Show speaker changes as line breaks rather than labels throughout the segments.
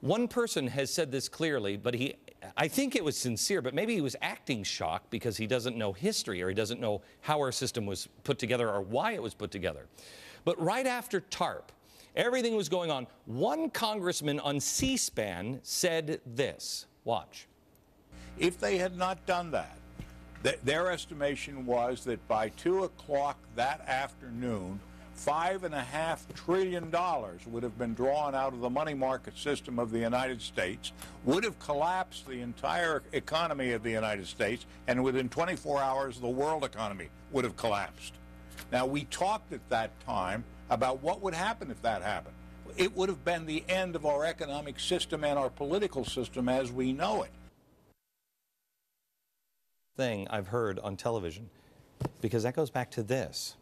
One person has said this clearly, but he, I think it was sincere, but maybe he was acting shocked because he doesn't know history or he doesn't know how our system was put together or why it was put together. But right after TARP, everything was going on. One congressman on C SPAN said this Watch.
If they had not done that, th their estimation was that by 2 o'clock that afternoon, five and a half trillion dollars would have been drawn out of the money market system of the United States, would have collapsed the entire economy of the United States, and within 24 hours, the world economy would have collapsed. Now, we talked at that time about what would happen if that happened. It would have been the end of our economic system and our political system as we know it.
Thing I've heard on television, because that goes back to this.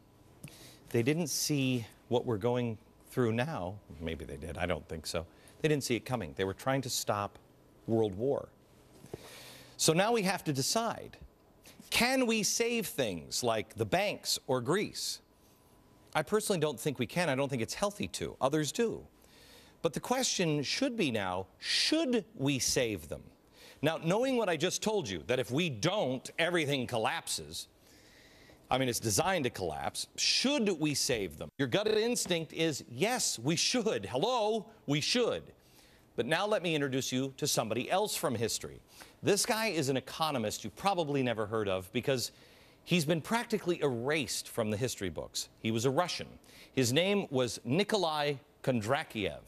They didn't see what we're going through now. Maybe they did, I don't think so. They didn't see it coming. They were trying to stop world war. So now we have to decide can we save things like the banks or Greece? I personally don't think we can. I don't think it's healthy to. Others do. But the question should be now should we save them? Now, knowing what I just told you, that if we don't, everything collapses, I mean, it's designed to collapse. Should we save them? Your gut instinct is yes, we should. Hello, we should. But now let me introduce you to somebody else from history. This guy is an economist you probably never heard of because he's been practically erased from the history books. He was a Russian. His name was Nikolai Kondratiev.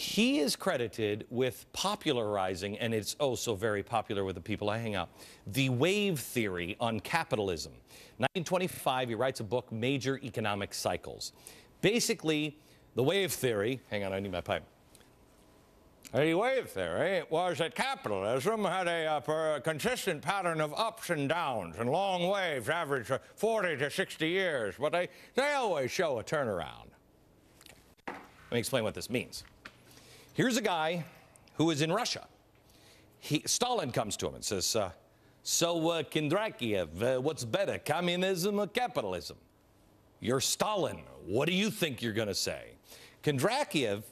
He is credited with popularizing, and it's oh so very popular with the people I hang out, the wave theory on capitalism. 1925, he writes a book, Major Economic Cycles. Basically, the wave theory, hang on, I need my pipe. The wave theory was that capitalism had a, uh, consistent pattern of ups and downs and long waves, average 40 to 60 years, but they, they always show a turnaround. Let me explain what this means. Here's a guy who is in Russia. He, Stalin comes to him and says, uh, So, uh, uh, what's better, communism or capitalism? You're Stalin. What do you think you're going to say? Kondratiev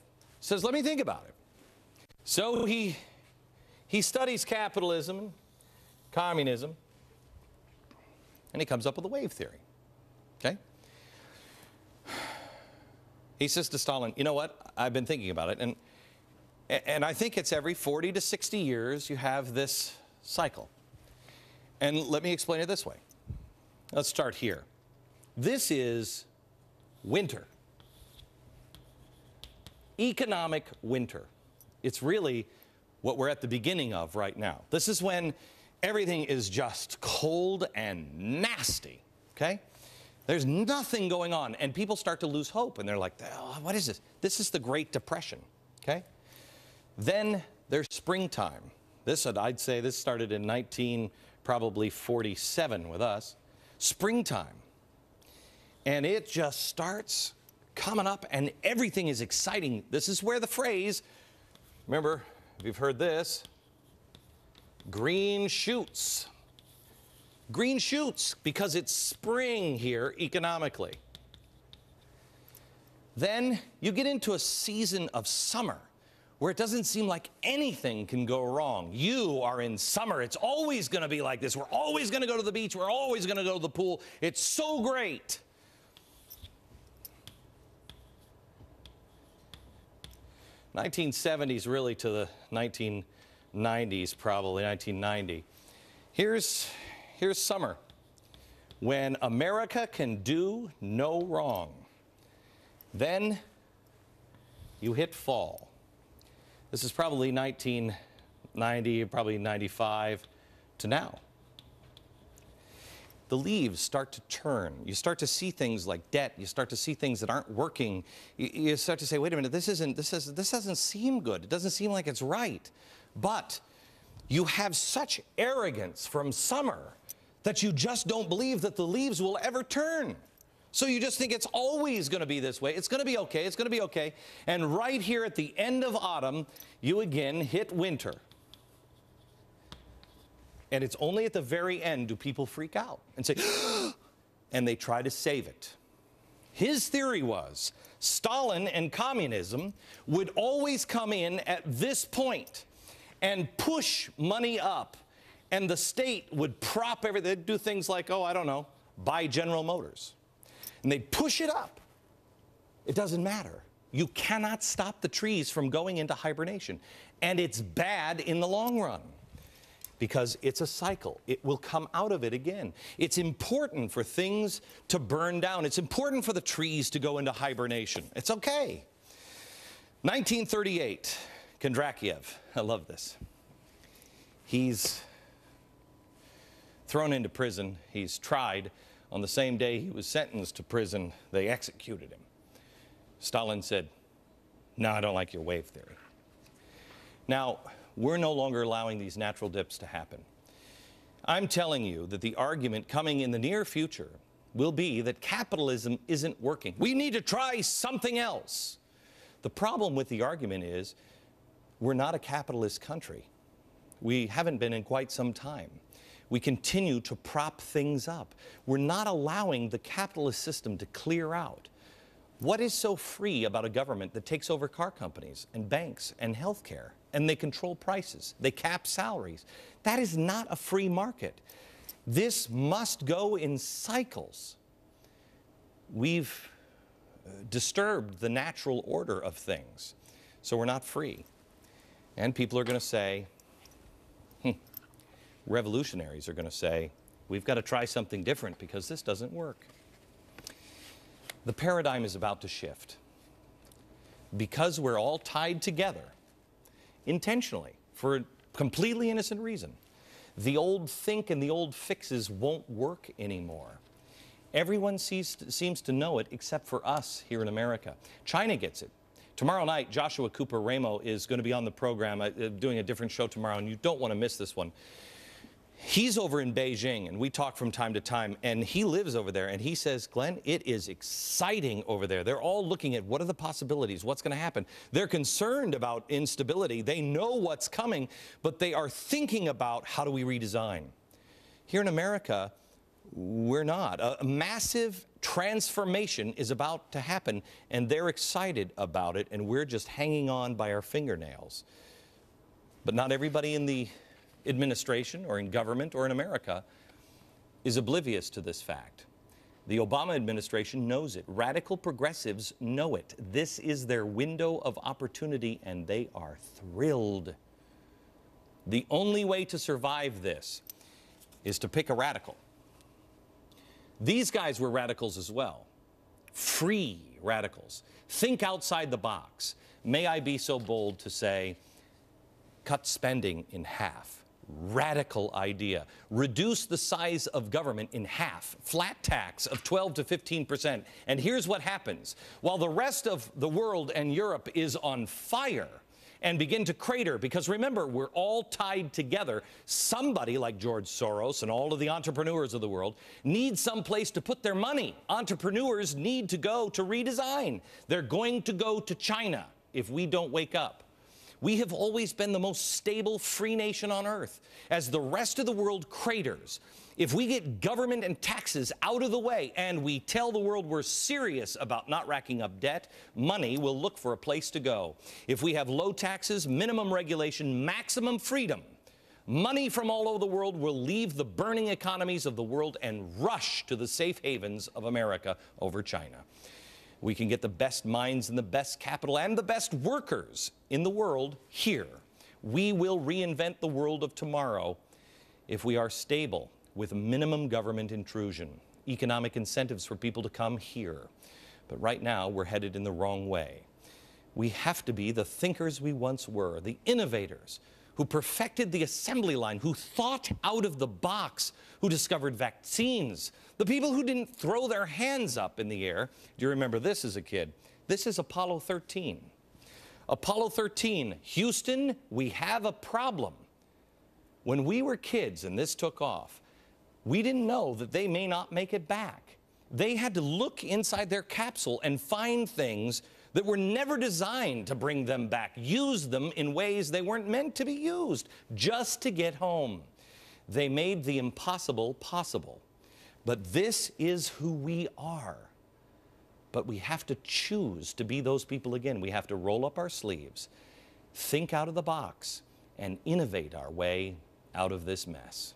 says, Let me think about it. So he, he studies capitalism, communism, and he comes up with a wave theory. Okay? He says to Stalin, You know what? I've been thinking about it, and and I think it's every 40 to 60 years you have this cycle. And let me explain it this way. Let's start here. This is winter. Economic winter. It's really what we're at the beginning of right now. This is when everything is just cold and nasty, okay? There's nothing going on, and people start to lose hope, and they're like, oh, what is this? This is the Great Depression, okay? Then there's springtime. This, uh, I'd say this started in 19, probably 47 with us. Springtime. And it just starts coming up and everything is exciting. This is where the phrase, remember, if you've heard this, green shoots. Green shoots because it's spring here economically. Then you get into a season of summer where it doesn't seem like anything can go wrong. You are in summer. It's always going to be like this. We're always going to go to the beach. We're always going to go to the pool. It's so great. Nineteen seventies, really to the nineteen nineties, probably nineteen ninety. Here's here's summer, when America can do no wrong. Then you hit fall. This is probably 1990, probably 95 to now. The leaves start to turn. You start to see things like debt. You start to see things that aren't working. You, you start to say, wait a minute, this, isn't, this, is, this doesn't seem good. It doesn't seem like it's right. But you have such arrogance from summer that you just don't believe that the leaves will ever turn. So you just think it's always going to be this way. It's going to be okay. It's going to be okay. And right here at the end of autumn, you again hit winter. And it's only at the very end do people freak out and say, and they try to save it. His theory was Stalin and communism would always come in at this point and push money up, and the state would prop everything. They'd do things like, oh, I don't know, buy General Motors. And they'd push it up. It doesn't matter. You cannot stop the trees from going into hibernation. And it's bad in the long run because it's a cycle. It will come out of it again. It's important for things to burn down. It's important for the trees to go into hibernation. It's okay. 1938, Kondratiev. I love this. He's thrown into prison. He's tried. On the same day he was sentenced to prison, they executed him. Stalin said, No, I don't like your wave theory. Now, we're no longer allowing these natural dips to happen. I'm telling you that the argument coming in the near future will be that capitalism isn't working. We need to try something else. The problem with the argument is we're not a capitalist country. We haven't been in quite some time. We continue to prop things up. We're not allowing the capitalist system to clear out. What is so free about a government that takes over car companies and banks and healthcare and they control prices? They cap salaries. That is not a free market. This must go in cycles. We've uh, disturbed the natural order of things, so we're not free. And people are going to say, revolutionaries are going to say, we've got to try something different because this doesn't work. The paradigm is about to shift. Because we're all tied together, intentionally, for a completely innocent reason, the old think and the old fixes won't work anymore. Everyone sees, seems to know it except for us here in America. China gets it. Tomorrow night, Joshua Cooper Ramo is going to be on the program, uh, doing a different show tomorrow, and you don't want to miss this one. He's over in Beijing, and we talk from time to time, and he lives over there, and he says, Glenn, it is exciting over there. They're all looking at what are the possibilities, what's going to happen. They're concerned about instability. They know what's coming, but they are thinking about how do we redesign. Here in America, we're not. A massive transformation is about to happen, and they're excited about it, and we're just hanging on by our fingernails. But not everybody in the administration or in government or in America is oblivious to this fact. The Obama administration knows it. Radical progressives know it. This is their window of opportunity, and they are thrilled. The only way to survive this is to pick a radical. These guys were radicals as well. Free radicals. Think outside the box. May I be so bold to say, cut spending in half radical idea. Reduce the size of government in half, flat tax of 12 to 15 percent. And here's what happens. While the rest of the world and Europe is on fire, and begin to crater because remember, we're all tied together. Somebody like George Soros and all of the entrepreneurs of the world need some place to put their money. Entrepreneurs need to go to redesign. They're going to go to China if we don't wake up. We have always been the most stable free nation on earth. As the rest of the world craters, if we get government and taxes out of the way and we tell the world we're serious about not racking up debt, money will look for a place to go. If we have low taxes, minimum regulation, maximum freedom, money from all over the world will leave the burning economies of the world and rush to the safe havens of America over China. We can get the best minds and the best capital and the best workers in the world here. We will reinvent the world of tomorrow if we are stable with minimum government intrusion, economic incentives for people to come here. But right now, we're headed in the wrong way. We have to be the thinkers we once were, the innovators who perfected the assembly line, who thought out of the box, who discovered vaccines, the people who didn't throw their hands up in the air. Do you remember this as a kid? This is Apollo 13. Apollo 13, Houston, we have a problem. When we were kids and this took off, we didn't know that they may not make it back. They had to look inside their capsule and find things that were never designed to bring them back, use them in ways they weren't meant to be used, just to get home. They made the impossible possible. But this is who we are. But we have to choose to be those people again. We have to roll up our sleeves, think out of the box, and innovate our way out of this mess.